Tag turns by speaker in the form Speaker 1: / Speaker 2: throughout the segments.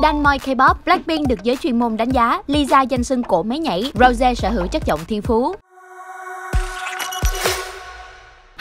Speaker 1: Dan moi K-pop, Blackpink được giới chuyên môn đánh giá, Lisa danh xưng cổ máy nhảy, Rose sở hữu chất giọng thiên phú.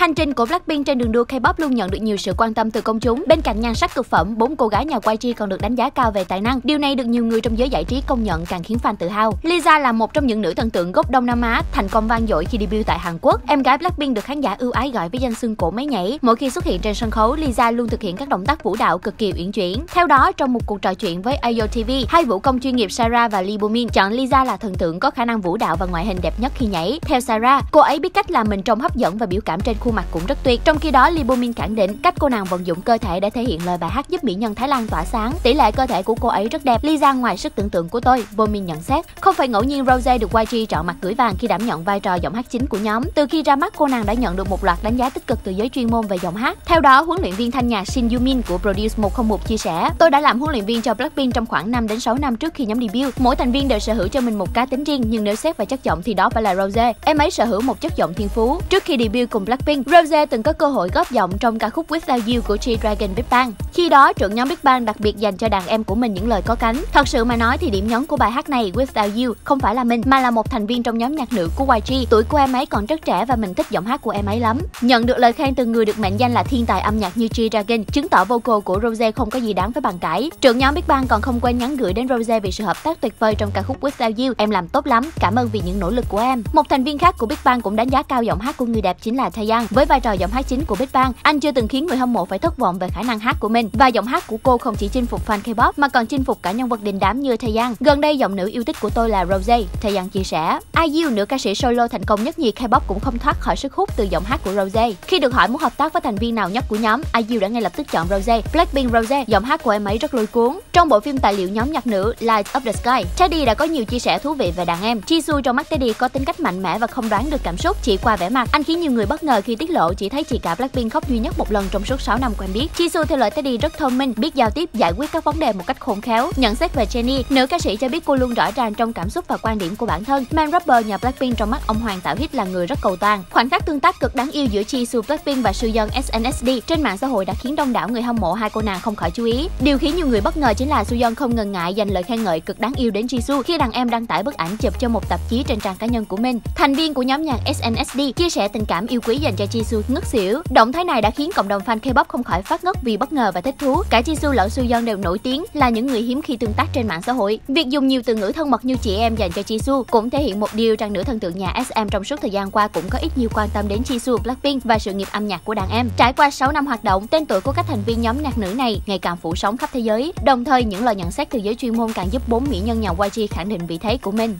Speaker 1: Hành trình của Blackpink trên đường đua K-pop luôn nhận được nhiều sự quan tâm từ công chúng. Bên cạnh nhan sắc cực phẩm, bốn cô gái nhà YG còn được đánh giá cao về tài năng. Điều này được nhiều người trong giới giải trí công nhận càng khiến fan tự hào. Lisa là một trong những nữ thần tượng gốc Đông Nam Á thành công vang dội khi debut tại Hàn Quốc. Em gái Blackpink được khán giả ưu ái gọi với danh xưng cổ máy nhảy. Mỗi khi xuất hiện trên sân khấu, Lisa luôn thực hiện các động tác vũ đạo cực kỳ uyển chuyển. Theo đó, trong một cuộc trò chuyện với Ayo TV, hai vũ công chuyên nghiệp Sarah và Lee Bumin chọn Lisa là thần tượng có khả năng vũ đạo và ngoại hình đẹp nhất khi nhảy. Theo Sarah, cô ấy biết cách làm mình trông hấp dẫn và biểu cảm trên khuôn mặt cũng rất tuyệt. Trong khi đó, Lee Bomin khẳng định cách cô nàng vận dụng cơ thể để thể hiện lời bài hát giúp mỹ nhân Thái Lan tỏa sáng. Tỷ lệ cơ thể của cô ấy rất đẹp, Lisa ngoài sức tưởng tượng của tôi. Bomin nhận xét, không phải ngẫu nhiên Rose được YG chọn mặt gửi vàng khi đảm nhận vai trò giọng hát chính của nhóm. Từ khi ra mắt, cô nàng đã nhận được một loạt đánh giá tích cực từ giới chuyên môn về giọng hát. Theo đó, huấn luyện viên thanh nhạc Shin Yumin của Produce 101 chia sẻ, tôi đã làm huấn luyện viên cho Blackpink trong khoảng 5 đến 6 năm trước khi nhóm debut. Mỗi thành viên đều sở hữu cho mình một cá tính riêng, nhưng nếu xét về chất giọng thì đó phải là Rose. Em ấy sở hữu một chất giọng thiên phú. Trước khi debut cùng Blackpink, Rose từng có cơ hội góp giọng trong ca khúc Without You của G-Dragon Big Bang. Khi đó, trưởng nhóm Big Bang đặc biệt dành cho đàn em của mình những lời có cánh. Thật sự mà nói thì điểm nhấn của bài hát này Without You không phải là mình mà là một thành viên trong nhóm nhạc nữ của YG. Tuổi của em ấy còn rất trẻ và mình thích giọng hát của em ấy lắm. Nhận được lời khen từ người được mệnh danh là thiên tài âm nhạc như G-Dragon, chứng tỏ vocal của Rose không có gì đáng phải bàn cãi. Trưởng nhóm Big Bang còn không quên nhắn gửi đến Rose vì sự hợp tác tuyệt vời trong ca khúc Without You. Em làm tốt lắm, cảm ơn vì những nỗ lực của em. Một thành viên khác của Big Bang cũng đánh giá cao giọng hát của người đẹp chính là Taeyang. Với vai trò giọng hát chính của Big Bang, anh chưa từng khiến người hâm mộ phải thất vọng về khả năng hát của mình. Và giọng hát của cô không chỉ chinh phục fan K-pop mà còn chinh phục cả nhân vật đình đám như thời gian. Gần đây giọng nữ yêu thích của tôi là Rose, gian chia sẻ. IU nữ ca sĩ solo thành công nhất nhì K-pop cũng không thoát khỏi sức hút từ giọng hát của Rose. Khi được hỏi muốn hợp tác với thành viên nào nhất của nhóm, IU đã ngay lập tức chọn Rose. Blackpink Rose, giọng hát của em ấy rất lôi cuốn. Trong bộ phim tài liệu nhóm nhạc nữ Light of the Sky, Teddy đã có nhiều chia sẻ thú vị về đàn em. Jisoo trong mắt Teddy có tính cách mạnh mẽ và không đoán được cảm xúc chỉ qua vẻ mặt. Anh khiến nhiều người bất ngờ khi tiết lộ chỉ thấy chị cả Blackpink khóc duy nhất một lần trong suốt 6 năm quen biết. Jisoo theo lời Teddy rất thông minh, biết giao tiếp, giải quyết các vấn đề một cách khôn khéo. Nhận xét về Jennie, nữ ca sĩ cho biết cô luôn rõ ràng trong cảm xúc và quan điểm của bản thân. Man rapper nhà Blackpink trong mắt ông Hoàng Tạo Hít là người rất cầu toàn. Khoảnh khắc tương tác cực đáng yêu giữa Jisoo Blackpink và Suyeon SNSD trên mạng xã hội đã khiến đông đảo người hâm mộ hai cô nàng không khỏi chú ý. Điều khiến nhiều người bất ngờ chính là Suyeon không ngần ngại dành lời khen ngợi cực đáng yêu đến Jisoo khi đàn em đăng tải bức ảnh chụp cho một tạp chí trên trang cá nhân của mình. Thành viên của nhóm nhạc SNSD chia sẻ tình cảm yêu quý dành cho Jisoo ngất xỉu. Động thái này đã khiến cộng đồng fan K-pop không khỏi phát ngất vì bất ngờ và thích thú. Cả Jisoo lẫn Suyeon đều nổi tiếng là những người hiếm khi tương tác trên mạng xã hội. Việc dùng nhiều từ ngữ thân mật như chị em dành cho Jisoo cũng thể hiện một điều rằng nữ thần tượng nhà SM trong suốt thời gian qua cũng có ít nhiều quan tâm đến Jisoo, Blackpink và sự nghiệp âm nhạc của đàn em. Trải qua 6 năm hoạt động, tên tuổi của các thành viên nhóm nhạc nữ này ngày càng phủ sóng khắp thế giới. Đồng thời, những lời nhận xét từ giới chuyên môn càng giúp bốn mỹ nhân nhà YG khẳng định vị thế của mình.